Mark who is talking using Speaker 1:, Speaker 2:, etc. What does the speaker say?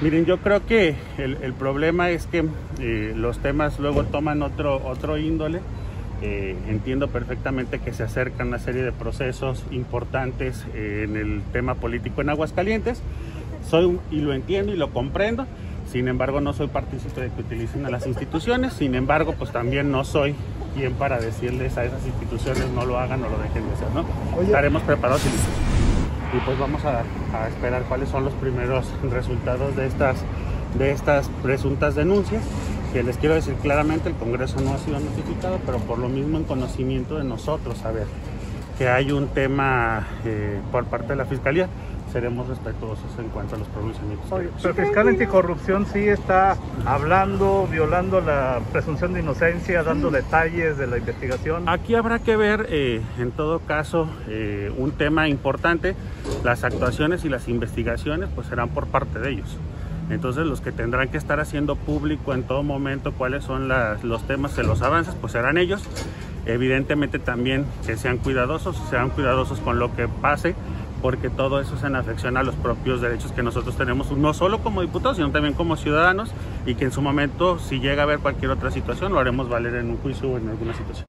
Speaker 1: Miren, yo creo que el, el problema es que eh, los temas luego toman otro, otro índole. Eh, entiendo perfectamente que se acercan una serie de procesos importantes eh, en el tema político en Aguascalientes. Soy y lo entiendo y lo comprendo. Sin embargo, no soy partícipe de que utilicen a las instituciones. Sin embargo, pues también no soy quien para decirles a esas instituciones no lo hagan o lo dejen de hacer, ¿no? Estaremos preparados y listos y pues vamos a, a, esperar cuáles son los primeros resultados de estas, de estas presuntas denuncias. Que les quiero decir claramente, el Congreso no ha sido notificado, pero por lo mismo en conocimiento de nosotros, saber que hay un tema eh, por parte de la Fiscalía, seremos respetuosos en cuanto a los pronunciamientos.
Speaker 2: Oye, pero el fiscal anticorrupción sí está hablando, violando la presunción de inocencia, dando detalles de la investigación.
Speaker 1: Aquí habrá que ver, eh, en todo caso, eh, un tema importante, las actuaciones y las investigaciones pues serán por parte de ellos. Entonces los que tendrán que estar haciendo público en todo momento cuáles son las, los temas de los avances, pues serán ellos. Evidentemente también que sean cuidadosos, sean cuidadosos con lo que pase, porque todo eso es en afección a los propios derechos que nosotros tenemos, no solo como diputados, sino también como ciudadanos, y que en su momento, si llega a haber cualquier otra situación, lo haremos valer en un juicio o en alguna situación.